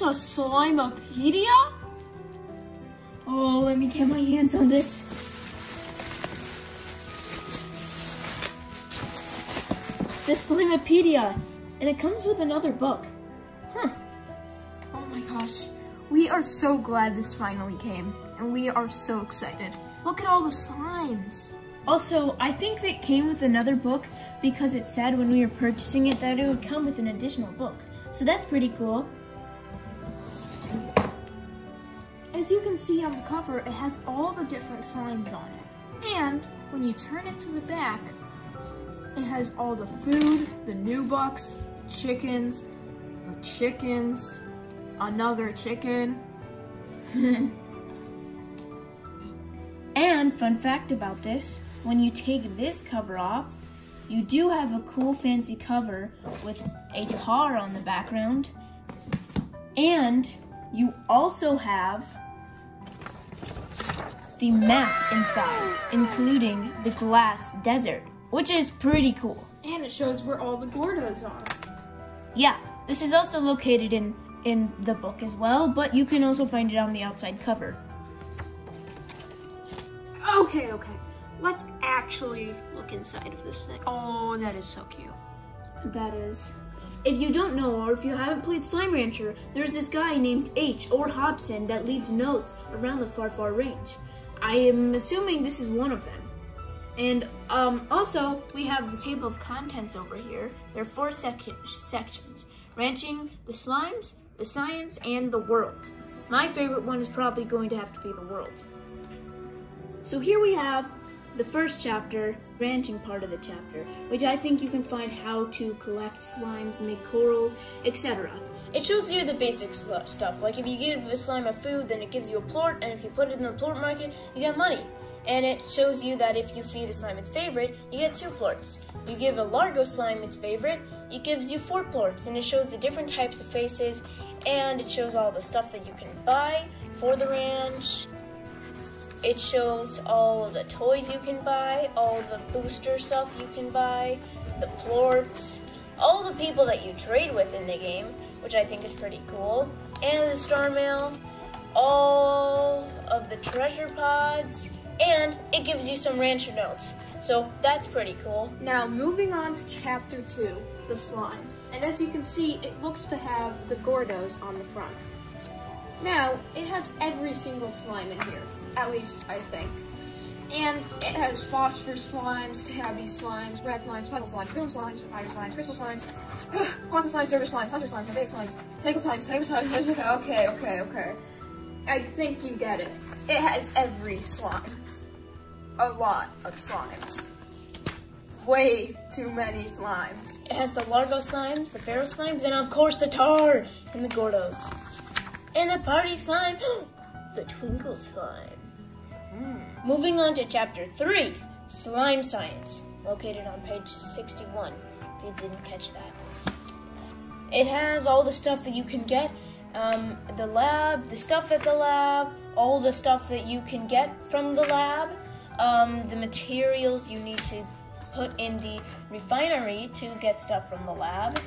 this a Slimepedia? Oh, let me get my hands on this. The Slimepedia. And it comes with another book. Huh. Oh my gosh. We are so glad this finally came, and we are so excited. Look at all the slimes. Also, I think it came with another book because it said when we were purchasing it that it would come with an additional book. So that's pretty cool. As you can see on the cover, it has all the different slimes on it. And when you turn it to the back, it has all the food, the newbucks, the chickens, the chickens, another chicken. And fun fact about this, when you take this cover off, you do have a cool fancy cover with a tar on the background. And you also have the map inside, including the glass desert, which is pretty cool. And it shows where all the Gordos are. Yeah, this is also located in, in the book as well, but you can also find it on the outside cover. Okay, okay. Let's actually look inside of this thing. Oh, that is so cute. That is. If you don't know, or if you haven't played Slime Rancher, there's this guy named H or Hobson that leaves notes around the far, far range. I am assuming this is one of them. And um, also, we have the table of contents over here. There are four sec sections ranching, the slimes, the science, and the world. My favorite one is probably going to have to be the world. So here we have the first chapter, ranching part of the chapter, which I think you can find how to collect slimes, make corrals, etc. It shows you the basic stuff, like if you give a slime a food, then it gives you a plort, and if you put it in the plort market, you get money. And it shows you that if you feed a slime its favorite, you get two plorts. You give a Largo slime its favorite, it gives you four plorts, and it shows the different types of faces, and it shows all the stuff that you can buy for the ranch, it shows all of the toys you can buy, all the booster stuff you can buy, the plorts, all the people that you trade with in the game, which I think is pretty cool, and the star mail, all of the treasure pods, and it gives you some rancher notes. So that's pretty cool. Now, moving on to chapter two, the slimes. And as you can see, it looks to have the Gordos on the front. Now, it has every single slime in here, at least I think. And it has phosphor slimes, tabby slimes, red slimes, puddle slimes, boom slimes, fire slimes, crystal slimes, quantum slimes, dervish slimes, hunter slimes, mosaic slimes, cycle slimes, paper slimes. Okay, okay, okay. I think you get it. It has every slime. A lot of slimes. Way too many slimes. It has the Largo slimes, the Feral slimes, and of course the tar and the Gordos. And the party slime, the Twinkle slime. Moving on to chapter 3, Slime Science, located on page 61, if you didn't catch that. It has all the stuff that you can get, um, the lab, the stuff at the lab, all the stuff that you can get from the lab, um, the materials you need to put in the refinery to get stuff from the lab.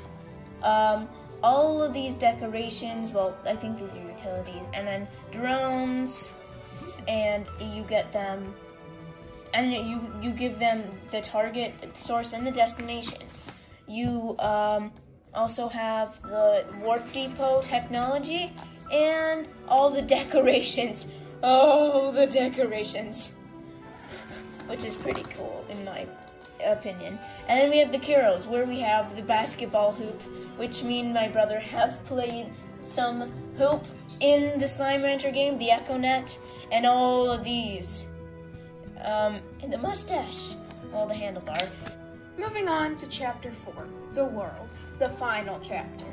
Um, all of these decorations, well, I think these are utilities, and then drones, and you get them, and you you give them the target, the source, and the destination. You um, also have the warp depot technology and all the decorations. Oh, the decorations, which is pretty cool in my opinion. And then we have the Curios, where we have the basketball hoop, which me and my brother have played some hoop in the Slime Rancher game, the Echo Net, and all of these. Um, and the mustache, well, the handlebar. Moving on to chapter 4, the world, the final chapter.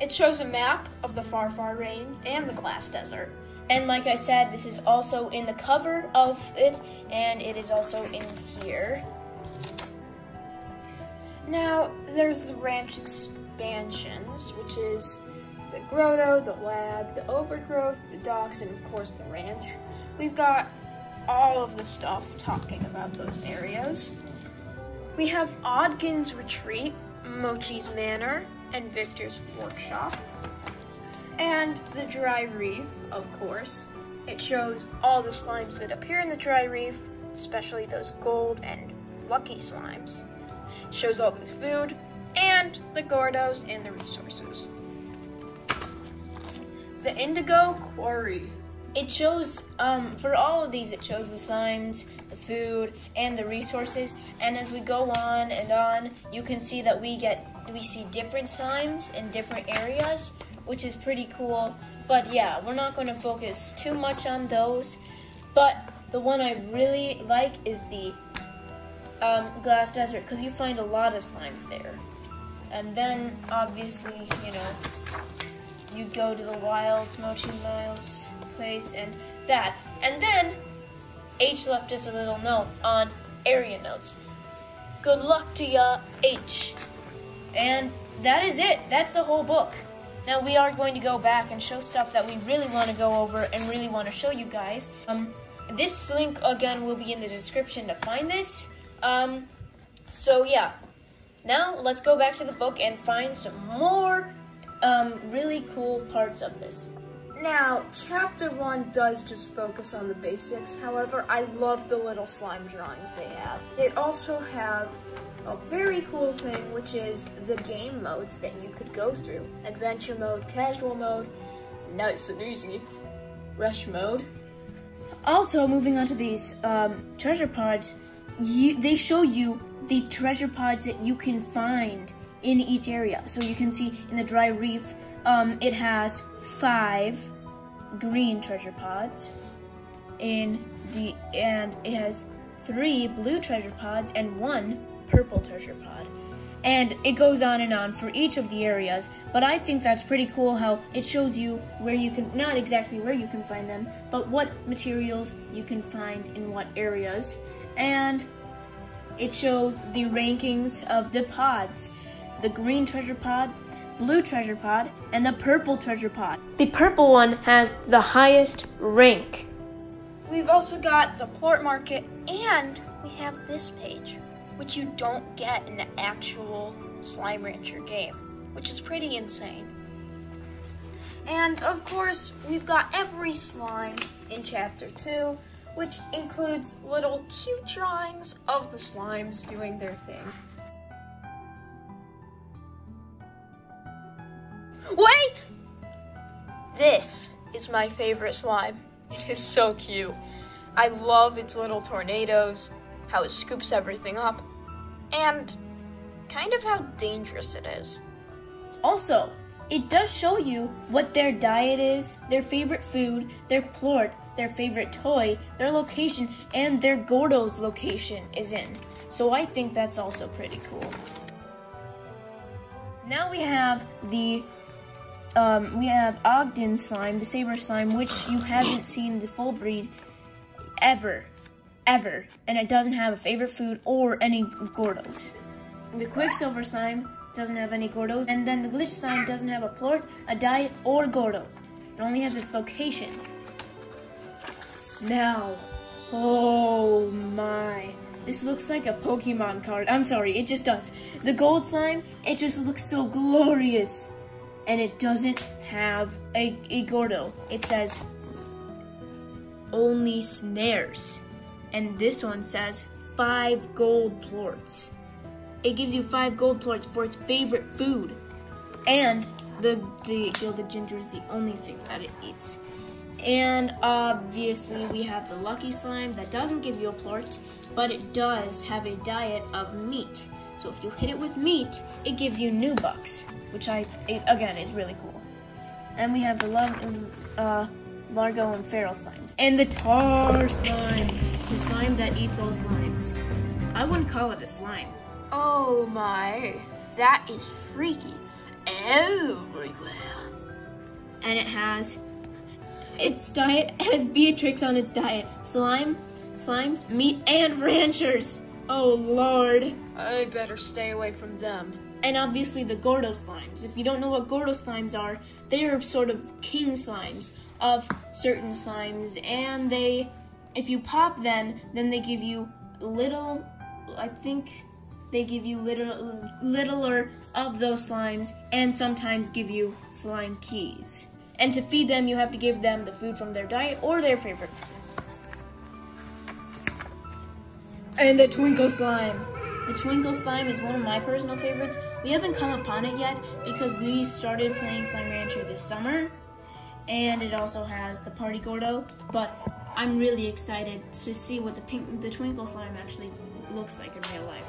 It shows a map of the far, far range and the glass desert. And like I said, this is also in the cover of it, and it is also in here. Now, there's the ranch expansions, which is the grotto, the lab, the overgrowth, the docks, and of course the ranch. We've got all of the stuff talking about those areas. We have Ogden's Retreat, Mochi's Manor, and Victor's Workshop. And the Dry Reef, of course. It shows all the slimes that appear in the Dry Reef, especially those gold and lucky slimes. Shows all the food and the Gordos and the resources. The Indigo Quarry. It shows, um, for all of these, it shows the slimes, the food, and the resources. And as we go on and on, you can see that we get, we see different slimes in different areas, which is pretty cool. But yeah, we're not going to focus too much on those. But the one I really like is the um, Glass Desert, because you find a lot of slime there. And then, obviously, you know, you go to the Wilds, Mochi Miles place, and that. And then, H left us a little note on area notes. Good luck to ya, H. And that is it. That's the whole book. Now we are going to go back and show stuff that we really want to go over and really want to show you guys. Um, this link again will be in the description to find this. Um, so yeah. Now let's go back to the book and find some more um, really cool parts of this. Now, chapter one does just focus on the basics. However, I love the little slime drawings they have. They also have a very cool thing, which is the game modes that you could go through. Adventure mode, casual mode, nice and easy, rush mode. Also, moving on to these um, treasure pods, you, they show you the treasure pods that you can find in each area. So you can see in the dry reef, um, it has five green treasure pods. In the and it has three blue treasure pods and one purple treasure pod. And it goes on and on for each of the areas, but I think that's pretty cool how it shows you where you can, not exactly where you can find them, but what materials you can find in what areas. And it shows the rankings of the pods the green treasure pod, blue treasure pod, and the purple treasure pod. The purple one has the highest rank. We've also got the plort market, and we have this page, which you don't get in the actual Slime Rancher game, which is pretty insane. And of course, we've got every slime in chapter 2, which includes little cute drawings of the slimes doing their thing. Wait! This is my favorite slime. It is so cute. I love its little tornadoes, how it scoops everything up, and kind of how dangerous it is. Also, it does show you what their diet is, their favorite food, their plort, their favorite toy, their location, and their Gordo's location is in. So I think that's also pretty cool. Now we have the um, we have Ogden slime, the saber slime, which you haven't seen the full breed ever, ever, and it doesn't have a favorite food or any Gordos. The Quicksilver slime doesn't have any Gordos, and then the Glitch slime doesn't have a plort, a diet, or Gordos. It only has its location. Now, oh my. This looks like a Pokemon card. I'm sorry, it just does. The gold slime, it just looks so glorious and it doesn't have a, a Gordo. It says only snares. And this one says five gold plorts. It gives you five gold plorts for its favorite food. And the, the gilded ginger is the only thing that it eats. And obviously we have the lucky slime that doesn't give you a plort, but it does have a diet of meat. So if you hit it with meat, it gives you newbucks, which I, again, is really cool. And we have the love, uh, Largo and Feral slimes. And the Tar slime, the slime that eats all slimes. I wouldn't call it a slime. Oh my, that is freaky everywhere. And it has its diet has Beatrix on its diet. Slime, slimes, meat, and ranchers. Oh lord. I better stay away from them. And obviously the Gordo slimes. If you don't know what Gordo slimes are, they are sort of king slimes of certain slimes. And they, if you pop them, then they give you little, I think they give you little, littler of those slimes and sometimes give you slime keys. And to feed them, you have to give them the food from their diet or their favorite. And the Twinkle Slime. The Twinkle Slime is one of my personal favorites. We haven't come upon it yet because we started playing Slime Rancher this summer. And it also has the Party Gordo, but I'm really excited to see what the pink, the Twinkle Slime actually looks like in real life.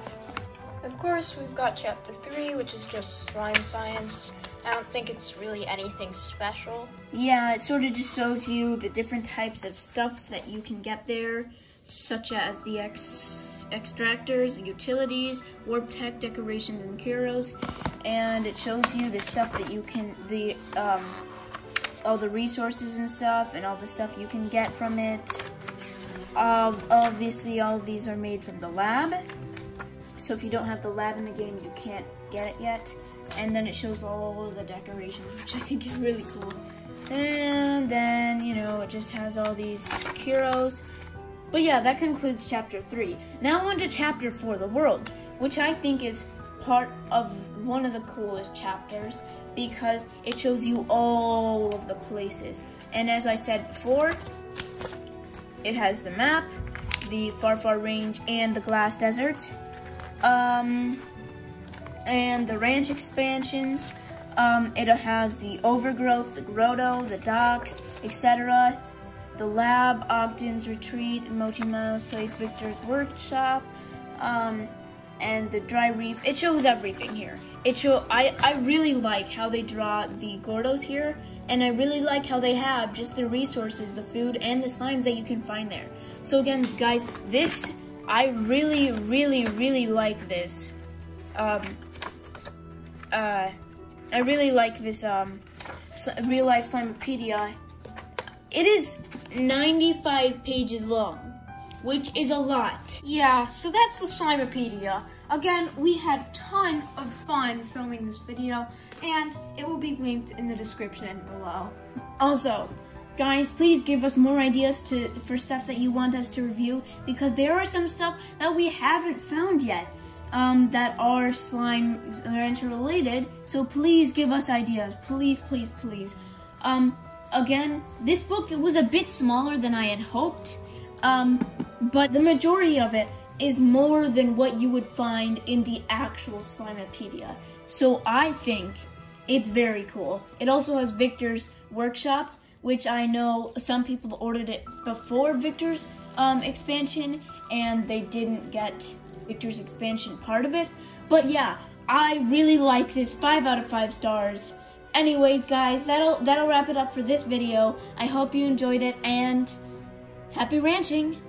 Of course, we've got chapter three, which is just slime science. I don't think it's really anything special. Yeah, it sort of just shows you the different types of stuff that you can get there, such as the X extractors, utilities, warp tech, decorations, and heroes. And it shows you the stuff that you can, the, um, all the resources and stuff, and all the stuff you can get from it. Uh, obviously, all of these are made from the lab. So if you don't have the lab in the game, you can't get it yet. And then it shows all of the decorations, which I think is really cool. And then, you know, it just has all these heroes. But yeah, that concludes chapter 3. Now on to chapter 4, the world, which I think is part of one of the coolest chapters because it shows you all of the places. And as I said before, it has the map, the Far Far Range, and the Glass Desert. Um, and the ranch expansions. Um, it has the overgrowth, the grotto, the docks, etc. The lab, Ogden's retreat, Mochi Miles Place, Victor's workshop, um, and the dry reef. It shows everything here. It show I, I really like how they draw the Gordos here, and I really like how they have just the resources, the food, and the slimes that you can find there. So again, guys, this I really, really, really like this. Um, uh, I really like this um, real life Slimepedia. It is 95 pages long, which is a lot. Yeah, so that's the Slimepedia. Again, we had a ton of fun filming this video, and it will be linked in the description below. Also, guys, please give us more ideas to for stuff that you want us to review, because there are some stuff that we haven't found yet um, that are slime rancher related. So please give us ideas. Please, please, please. Um, again, this book it was a bit smaller than I had hoped, um, but the majority of it is more than what you would find in the actual Slimepedia. So I think it's very cool. It also has Victor's workshop, which I know some people ordered it before Victor's um, expansion, and they didn't get Victor's expansion part of it. But yeah, I really like this. Five out of five stars. Anyways, guys, that'll that'll wrap it up for this video. I hope you enjoyed it and happy ranching.